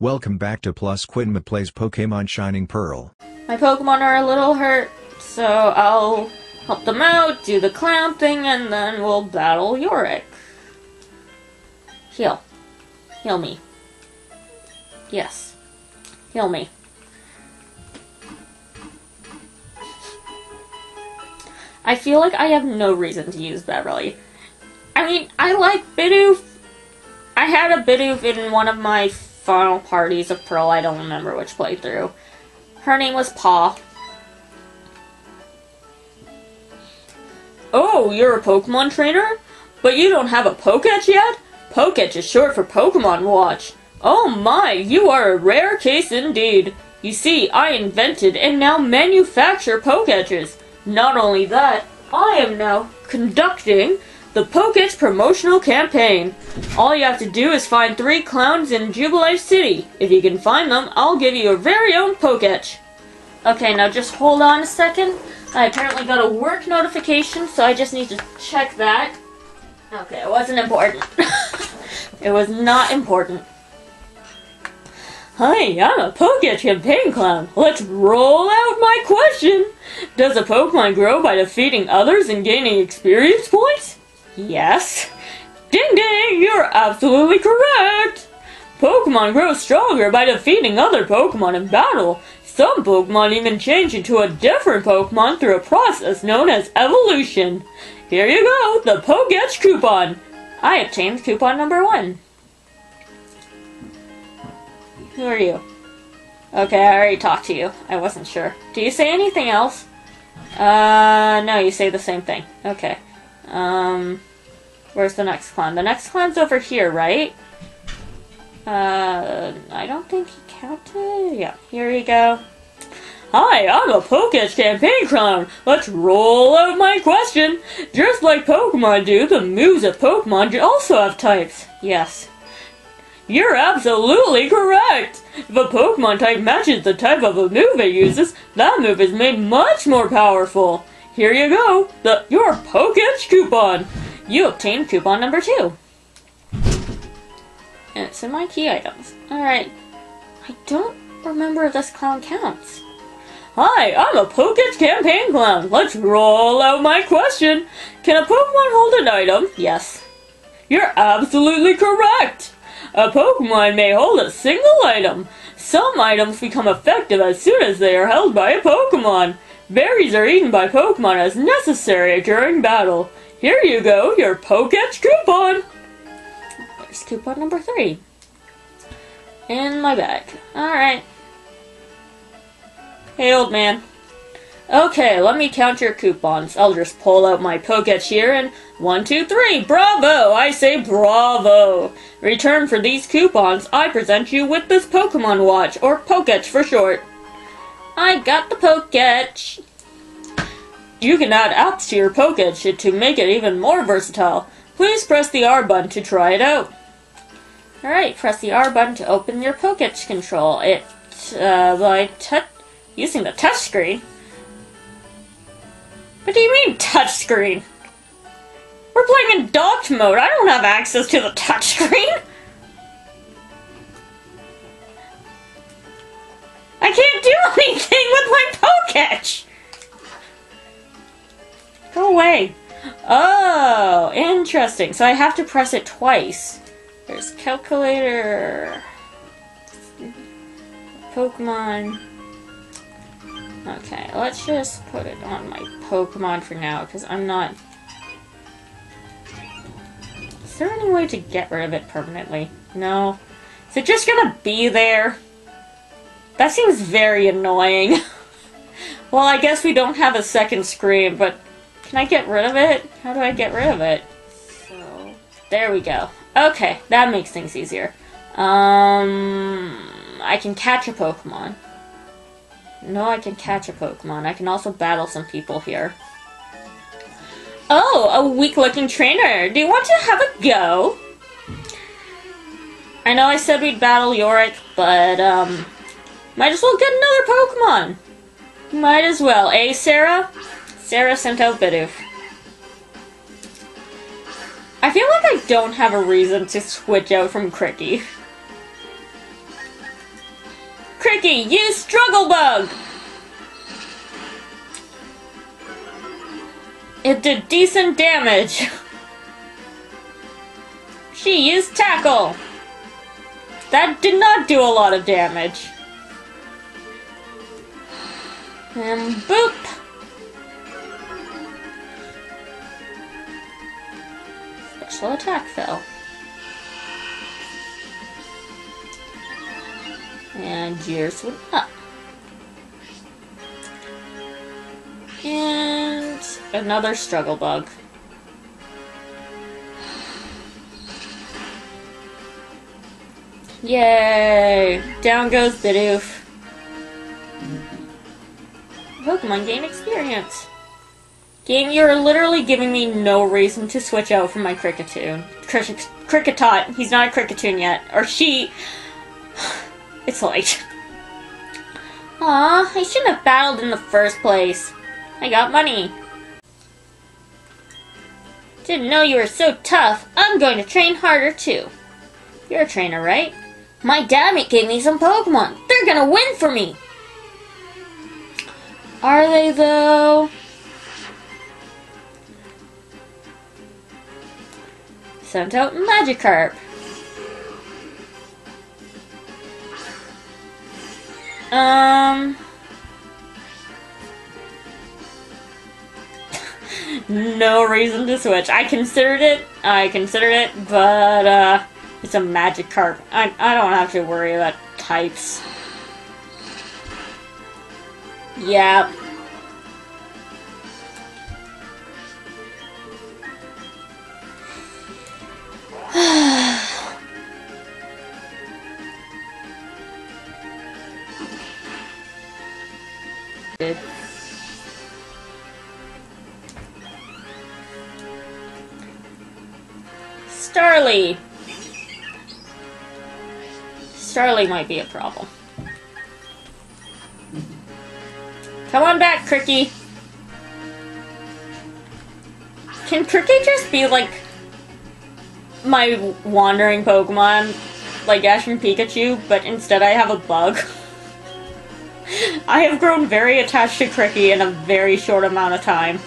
Welcome back to Plus Quinma Plays Pokemon Shining Pearl. My Pokemon are a little hurt, so I'll help them out, do the clown thing, and then we'll battle Yorick. Heal. Heal me. Yes. Heal me. I feel like I have no reason to use Beverly. I mean, I like Bidoof. I had a Bidoof in one of my final parties of Pearl. I don't remember which playthrough. Her name was Paw. Oh, you're a Pokemon trainer? But you don't have a Poketch yet? Poketch is short for Pokemon Watch. Oh my, you are a rare case indeed. You see, I invented and now manufacture Poketches. Not only that, I am now conducting the Poketch promotional campaign. All you have to do is find three clowns in Jubilife City. If you can find them, I'll give you your very own Poketch. Okay, now just hold on a second. I apparently got a work notification, so I just need to check that. Okay, it wasn't important. it was not important. Hi, I'm a Poketch campaign clown. Let's roll out my question. Does a Pokemon grow by defeating others and gaining experience points? Yes. Ding ding, you're absolutely correct. Pokemon grow stronger by defeating other Pokemon in battle. Some Pokemon even change into a different Pokemon through a process known as evolution. Here you go, the Poketch coupon. I obtained coupon number one. Who are you? Okay, I already talked to you. I wasn't sure. Do you say anything else? Uh, no, you say the same thing. Okay. Um, where's the next clan? The next clan's over here, right? Uh, I don't think he counted. Yeah, here you go. Hi, I'm a Poketch campaign clown. Let's roll out my question. Just like Pokemon do, the moves of Pokemon also have types. Yes. You're absolutely correct! If a Pokemon type matches the type of a move it uses, that move is made much more powerful. Here you go, the your Poketch coupon. You obtained coupon number two. And it's in my key items. Alright. I don't remember if this clown counts. Hi, I'm a Pokemon campaign clown. Let's roll out my question. Can a Pokemon hold an item? Yes. You're absolutely correct. A Pokemon may hold a single item. Some items become effective as soon as they are held by a Pokemon. Berries are eaten by Pokemon as necessary during battle. Here you go, your Poketch coupon. There's coupon number three. In my bag. Alright. Hey, old man. Okay, let me count your coupons. I'll just pull out my Poketch here and one, two, three. Bravo! I say bravo! Return for these coupons, I present you with this Pokemon Watch, or Poketch for short. I got the Poketch! You can add apps to your Poketch to make it even more versatile. Please press the R button to try it out. Alright, press the R button to open your Poketch control. It, uh, by using the touch screen. What do you mean, touch screen? We're playing in docked mode. I don't have access to the touchscreen. I can't do anything with my Poketch. Go away. Oh, interesting. So I have to press it twice. There's calculator. Pokemon. Okay, let's just put it on my Pokemon for now, because I'm not... Is there any way to get rid of it permanently? No. Is it just gonna be there? That seems very annoying. well, I guess we don't have a second screen, but can I get rid of it? How do I get rid of it? So, there we go. Okay, that makes things easier. Um, I can catch a Pokemon. No, I can catch a Pokemon. I can also battle some people here. Oh, a weak-looking trainer. Do you want to have a go? I know I said we'd battle Yorick, but, um, might as well get another Pokemon. Might as well, eh, Sarah? Sarah sent out Bidoof. I feel like I don't have a reason to switch out from Cricky. Cricky, use Struggle Bug! It did decent damage. she used Tackle. That did not do a lot of damage. And boop! Special attack fell. And yours went up. And another struggle bug. Yay! Down goes Bidoof. Pokemon gain experience. Game, you're literally giving me no reason to switch out from my Kricketune. Crick- Kricketot. He's not a Kricketune yet. Or she. It's late. Aw, I shouldn't have battled in the first place. I got money. Didn't know you were so tough. I'm going to train harder too. You're a trainer, right? My dad gave me some Pokemon. They're gonna win for me. Are they though? Sent out Magikarp. Um. no reason to switch. I considered it. I considered it, but uh, it's a Magikarp. I I don't have to worry about types. Yeah. Starly! Starly might be a problem. Come on back, Cricky! Can Cricky just be like my wandering Pokemon, like Ash and Pikachu, but instead I have a bug? I have grown very attached to Cricky in a very short amount of time.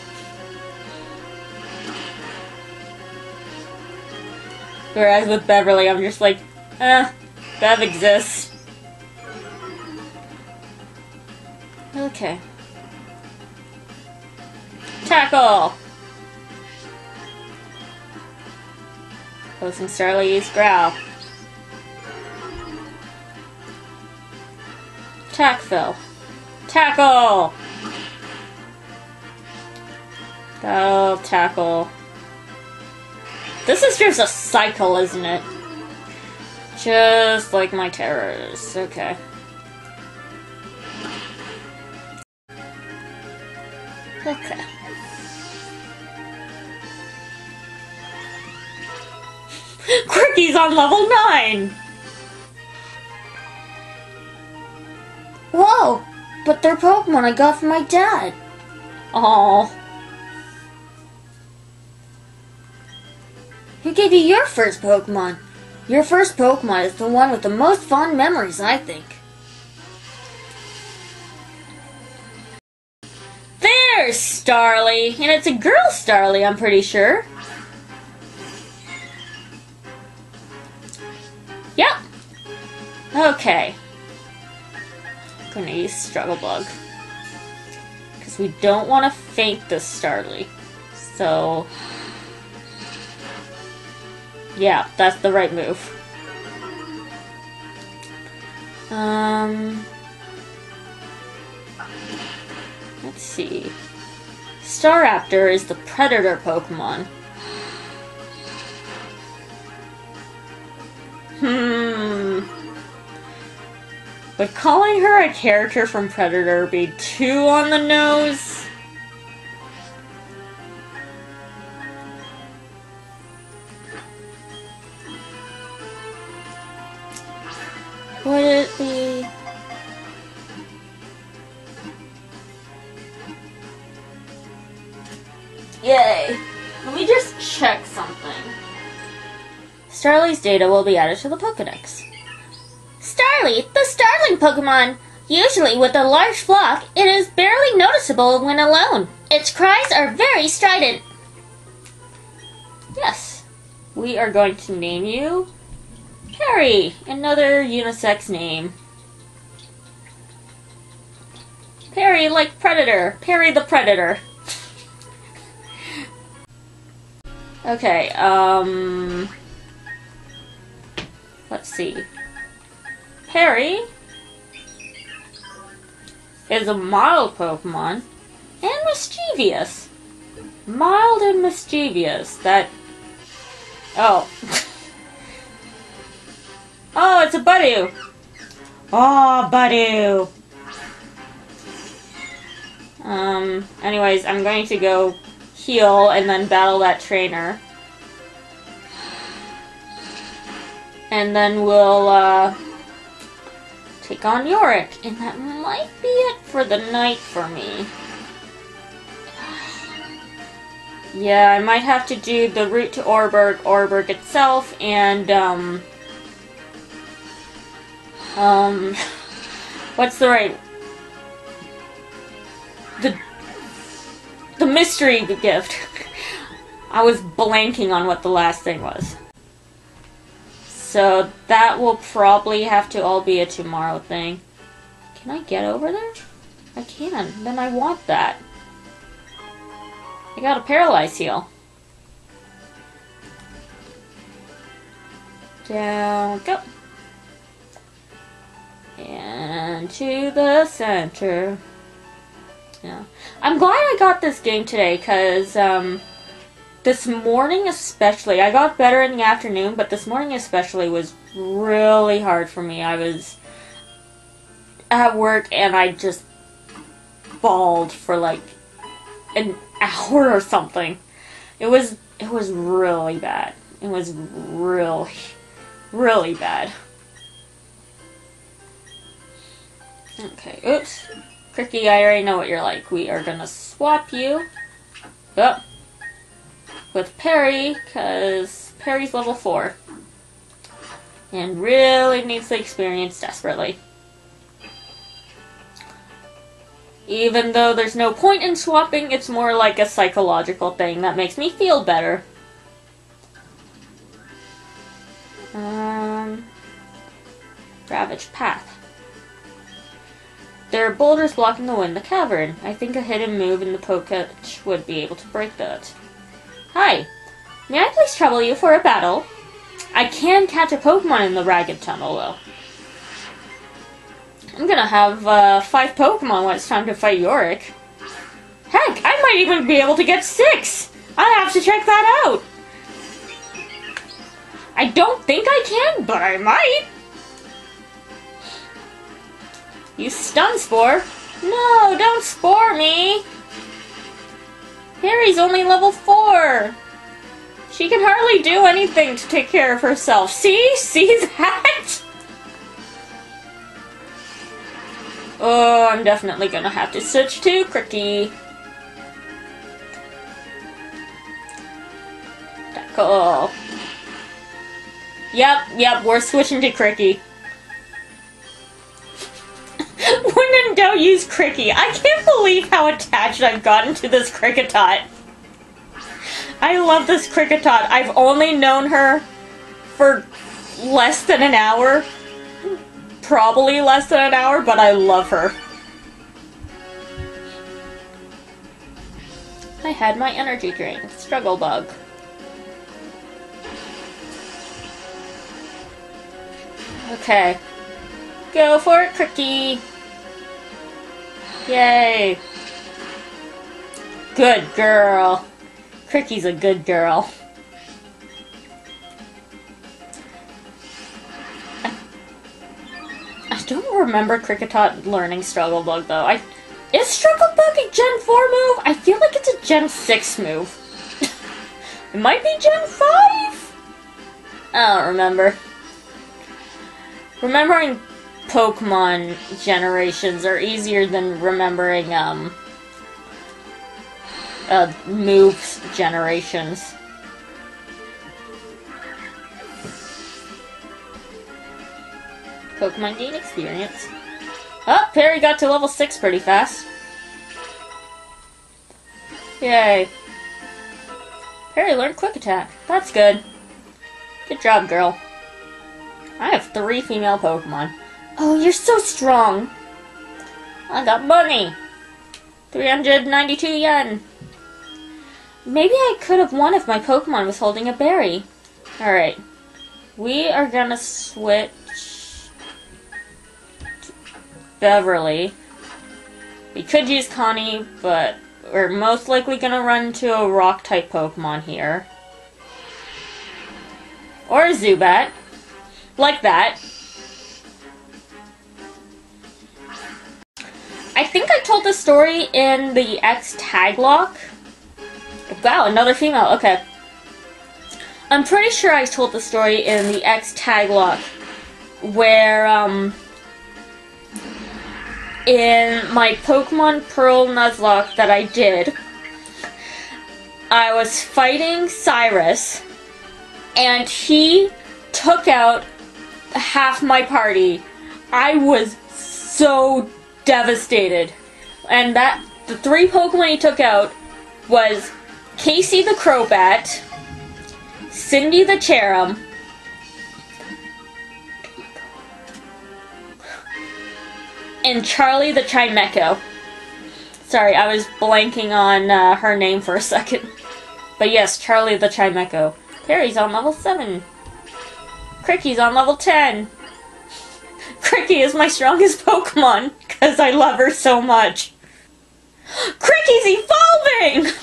Whereas with Beverly, I'm just like, eh, Bev exists. Okay. Tackle! Posting Starly use Growl. Tackle. Tackle! That'll tackle. This is just a cycle, isn't it? Just like my terrors. Okay. On level 9! Whoa! But they're Pokemon I got from my dad. Oh. Who gave you your first Pokemon? Your first Pokemon is the one with the most fond memories, I think. There's Starly! And it's a girl Starly, I'm pretty sure. Yep. Okay. Gonna use Struggle Bug. Because we don't want to faint this Starly. So... Yeah, that's the right move. Um... Let's see. Staraptor is the predator Pokemon. Hmm. Would calling her a character from Predator be too on the nose? Would it be... Starly's data will be added to the Pokedex. Starly! The starling Pokemon. Usually with a large flock, it is barely noticeable when alone. Its cries are very strident. Yes. We are going to name you Perry. Another unisex name. Perry like Predator. Perry the Predator. okay, um. Let's see. Perry is a mild Pokemon and mischievous. Mild and mischievous. That. Oh. oh, it's a Budew! Oh, Budew! Um, anyways, I'm going to go heal and then battle that trainer. And then we'll, uh, take on Yorick. And that might be it for the night for me. Yeah, I might have to do the route to Oreburgh, Oreburgh itself, and, um... Um... What's the right... The... The mystery gift. I was blanking on what the last thing was. So that will probably have to all be a tomorrow thing. Can I get over there? I can. Then I want that. I got a paralyze heal. Down, go. And to the center. Yeah. I'm glad I got this game today, because, um, this morning especially, I got better in the afternoon, but this morning especially was really hard for me. I was at work and I just bawled for like an hour or something. It was it was really bad. It was really really bad. Okay, oops. Cricky, I already know what you're like. We are gonna swap you. Oh. With Perry, because Perry's level 4. And really needs the experience desperately. Even though there's no point in swapping, it's more like a psychological thing that makes me feel better. Um, Ravaged Path. There are boulders blocking the way in the cavern. I think a hidden move in the Poketch would be able to break that. Hi. May I please trouble you for a battle? I can catch a Pokemon in the Ragged Tunnel, though. I'm gonna have uh, five Pokemon when it's time to fight Yorick. Heck, I might even be able to get six! I'll have to check that out! I don't think I can, but I might! You stun Spore! No, don't Spore me! Harry's only level 4! She can hardly do anything to take care of herself. See? See that? Oh, I'm definitely gonna have to switch to Cricky. Cool. Yep, yep, we're switching to Cricky. Doubt, use Cricky. I can't believe how attached I've gotten to this Kricketot. I love this Kricketot. I've only known her for less than an hour, probably less than an hour, but I love her. I had my energy drink. Struggle bug. Okay. Go for it, Cricky! Yay! Good girl. Cricky's a good girl. I don't remember Kricketot learning Struggle Bug though. I is Struggle Bug a Gen 4 move? I feel like it's a Gen 6 move. it might be Gen 5? I don't remember. Remembering Pokemon generations are easier than remembering um uh, moves generations. Pokemon gain experience. Oh, Perry got to level 6 pretty fast. Yay. Perry learned Quick Attack. That's good. Good job, girl. I have three female Pokemon. Oh, you're so strong. I got money. 392 yen. Maybe I could have won if my Pokemon was holding a berry. Alright. We are gonna switch Beverly. We could use Connie, but we're most likely gonna run into a rock type Pokemon here. Or a Zubat. Like that. I think I told the story in the X tag lock. Wow, another female. Okay. I'm pretty sure I told the story in the X tag lock where um in my Pokemon Pearl Nuzlocke that I did, I was fighting Cyrus and he took out half my party. I was so devastated. And that the three Pokemon he took out was Casey the Crobat, Cindy the Cherrim, and Charlie the Chimecho. Sorry, I was blanking on uh, her name for a second. But yes, Charlie the Chimecho. Perry's on level 7. Cricky's on level 10. Cricky is my strongest Pokemon because I love her so much. Cricky's evolving!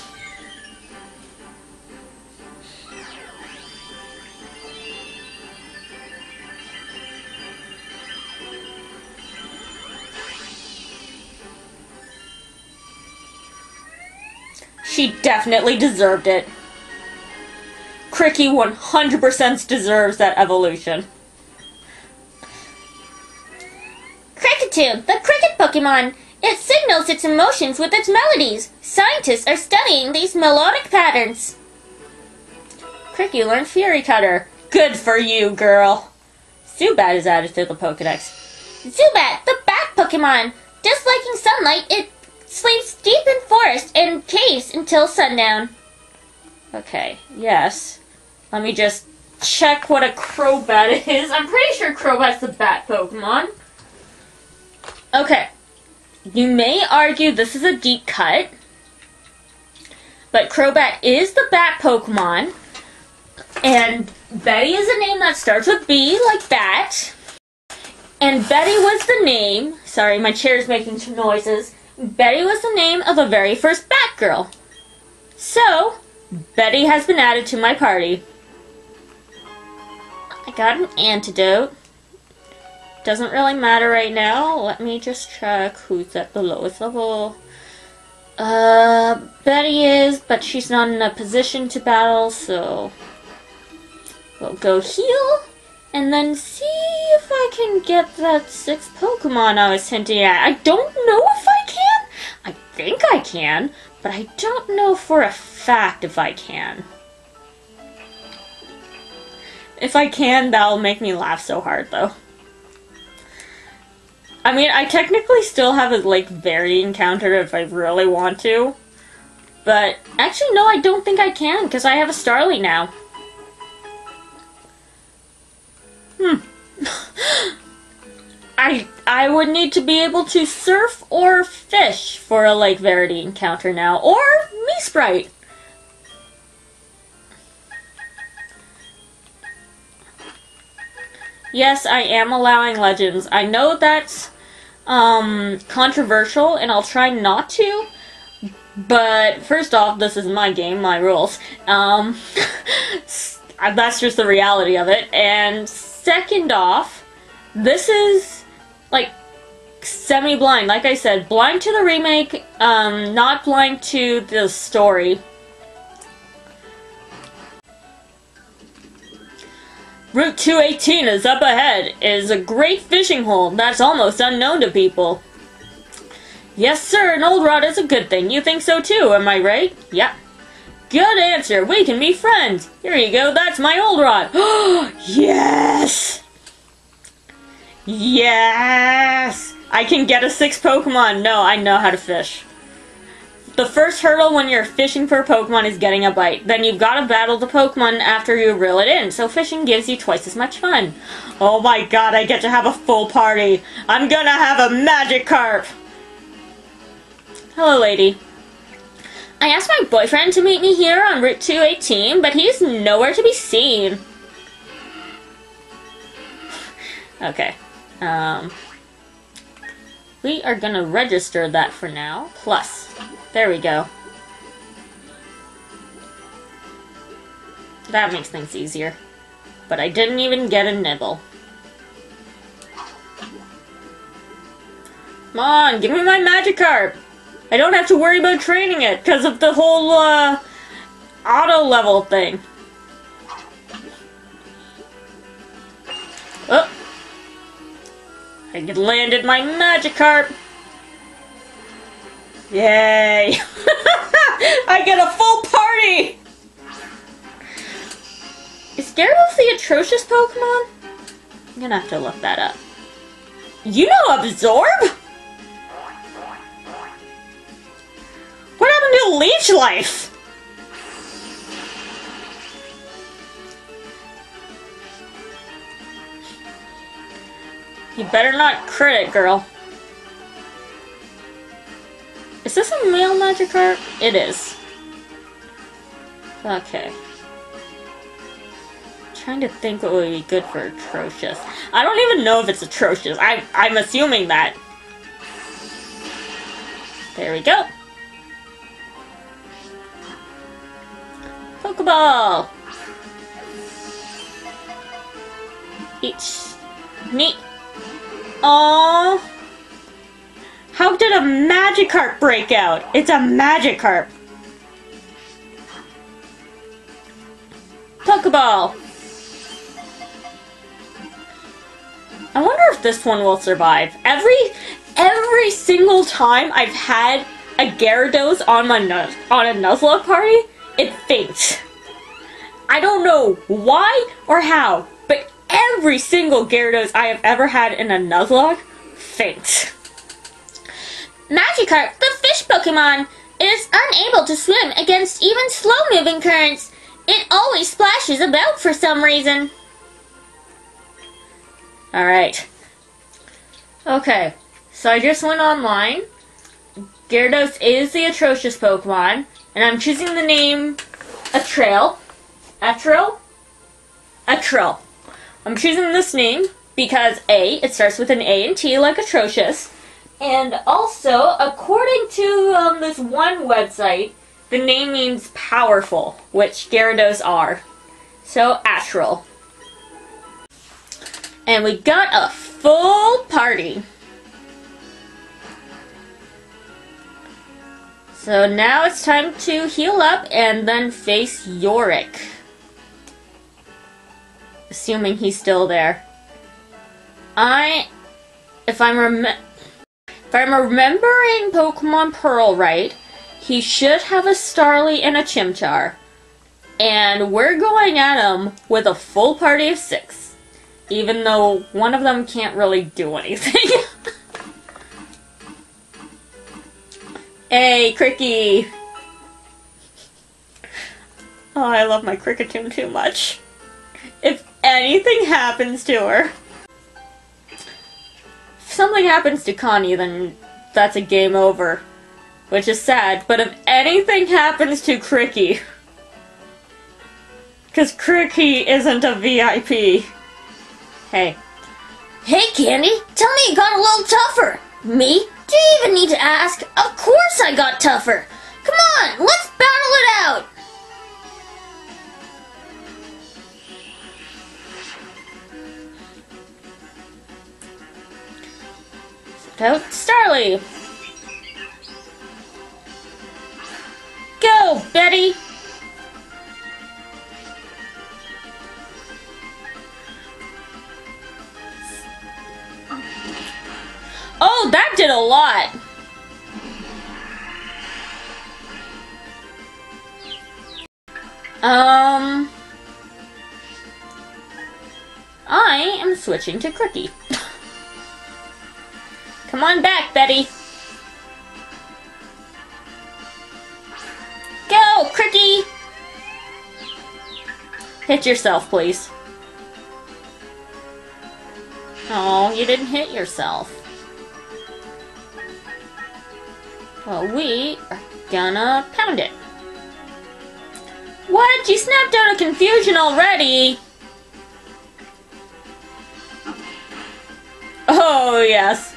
She definitely deserved it. Cricky 100% deserves that evolution. The cricket Pokemon. It signals its emotions with its melodies. Scientists are studying these melodic patterns. Cricky learned Fury Cutter. Good for you, girl. Zubat is added to the Pokedex. Zubat, the bat Pokemon. Disliking sunlight, it sleeps deep in forest and caves until sundown. Okay, yes. Let me just check what a Crobat is. I'm pretty sure Crobat's the bat Pokemon. Okay. You may argue this is a deep cut, but Crobat is the bat Pokemon, and Betty is a name that starts with B, like bat. And Betty was the name, sorry, my chair is making some noises. Betty was the name of the very first Batgirl. So, Betty has been added to my party. I got an antidote. Doesn't really matter right now. Let me just check who's at the lowest level. Uh, Betty is, but she's not in a position to battle, so we'll go heal and then see if I can get that sixth Pokemon I was hinting at. I don't know if I can. I think I can, but I don't know for a fact if I can. If I can, that'll make me laugh so hard, though. I mean, I technically still have a, like, very encounter if I really want to. But, actually, no, I don't think I can, because I have a Starly now. Hmm. I I would need to be able to surf or fish for a Lake Verity encounter now, or Mesprit. Yes, I am allowing legends. I know that's um, controversial, and I'll try not to. But first off, this is my game, my rules. Um, that's just the reality of it. And second off, this is like semi-blind. Like I said, blind to the remake, um, not blind to the story. Route 218 is up ahead. It is a great fishing hole that's almost unknown to people. Yes, sir, an old rod is a good thing. You think so too, am I right? Yep. Good answer. We can be friends. Here you go. That's my old rod. yes! Yes! I can get a six Pokemon. No, I know how to fish. The first hurdle when you're fishing for a Pokemon is getting a bite. Then you've got to battle the Pokemon after you reel it in, so fishing gives you twice as much fun. Oh my god, I get to have a full party. I'm gonna have a Magikarp! Hello, lady. I asked my boyfriend to meet me here on Route 218, but he's nowhere to be seen. Okay. Um, we are gonna register that for now. Plus. There we go. That makes things easier. But I didn't even get a nibble. Come on, give me my Magikarp! I don't have to worry about training it because of the whole, uh, auto level thing. Oh! I landed my Magikarp! Yay! I get a full party! Is Gyarados the atrocious Pokemon? I'm gonna have to look that up. You know Absorb? What happened to Leech Life? You better not crit it, girl. A male Magikarp? It is. Okay. trying to think what would be good for atrocious. I don't even know if it's atrocious. I, I'm assuming that. There we go. Pokeball! Each. Neat. Aww. Did a Magikarp break out? It's a Magikarp. Pokeball. I wonder if this one will survive. Every every single time I've had a Gyarados on my on a Nuzlocke party, it faints. I don't know why or how, but every single Gyarados I have ever had in a Nuzlocke faints. Magikarp, the fish Pokemon, is unable to swim against even slow-moving currents. It always splashes about for some reason. Alright. Okay, so I just went online. Gyarados is the atrocious Pokemon, and I'm choosing the name Atrail. Atrail? Atrail. I'm choosing this name because A, it starts with an A and T like atrocious, and also, according to um, this one website, the name means powerful, which Gyarados are. So, Astral. And we got a full party. So now it's time to heal up and then face Yorick. Assuming he's still there. I, if I'm rem if I'm remembering Pokemon Pearl right, he should have a Starly and a Chimchar. And we're going at him with a full party of six. Even though one of them can't really do anything. hey, Cricky! Oh, I love my Kricketune too much. If anything happens to her, something happens to Connie, then that's a game over. Which is sad, but if anything happens to Cricky, because Cricky isn't a VIP. Hey. Hey, Candy, tell me you got a little tougher. Me? Do you even need to ask? Of course I got tougher. Come on, let's battle it out. Out Starly. Go, Betty! Oh, that did a lot! Um... I am switching to Cricky. Come on back, Betty. Go, Cricky! Hit yourself, please. Oh, you didn't hit yourself. Well, we are gonna pound it. What? You snapped out of confusion already? Oh, yes.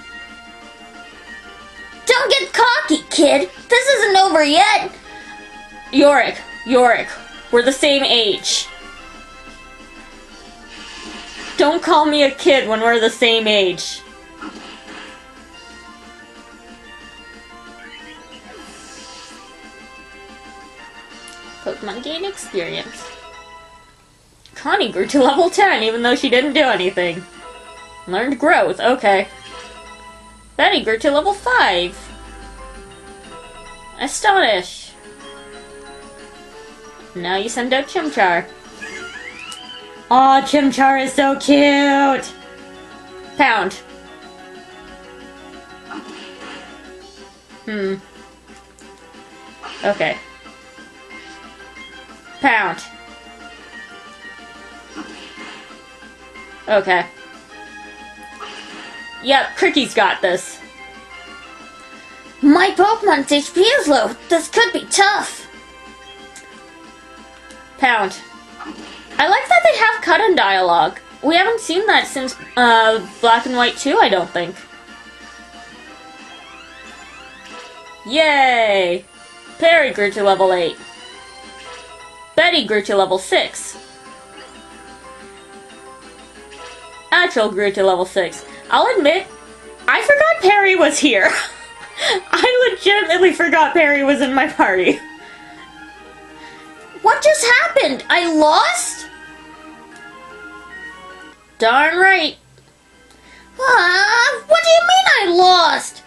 Don't get cocky, kid. This isn't over yet. Yorick, Yorick, we're the same age. Don't call me a kid when we're the same age. Pokemon gain experience. Connie grew to level 10 even though she didn't do anything. Learned growth, okay. Betty grew to level 5. Astonish. Now you send out Chimchar. Aw, Chimchar is so cute! Pound. Hmm. Okay. Pound. Okay. Yep, Cricky's got this. My Pokemon's HP is low. This could be tough. Pound. I like that they have cut in dialogue. We haven't seen that since uh, Black and White 2, I don't think. Yay! Perry grew to level 8. Betty grew to level 6. Atchel grew to level 6. I'll admit, I forgot Perry was here. I legitimately forgot Perry was in my party. What just happened? I lost? Darn right. Ah, what do you mean I lost?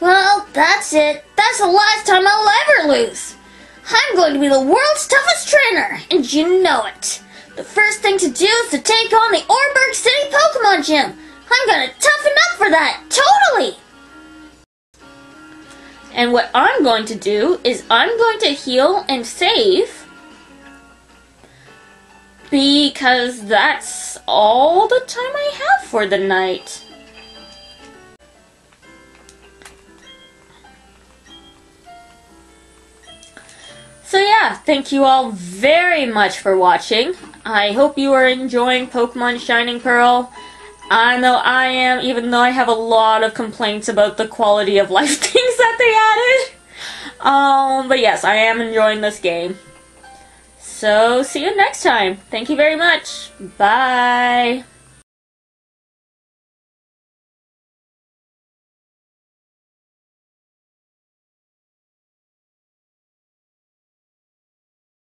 Well, that's it. That's the last time I'll ever lose. I'm going to be the world's toughest trainer, and you know it. The first thing to do is to take on the Oreburgh City Pokemon Gym. I'm gonna toughen up for that, totally! And what I'm going to do is I'm going to heal and save because that's all the time I have for the night. So yeah, thank you all very much for watching. I hope you are enjoying Pokemon Shining Pearl. I know I am, even though I have a lot of complaints about the quality of life things that they added. Um, but yes, I am enjoying this game. So, see you next time. Thank you very much. Bye.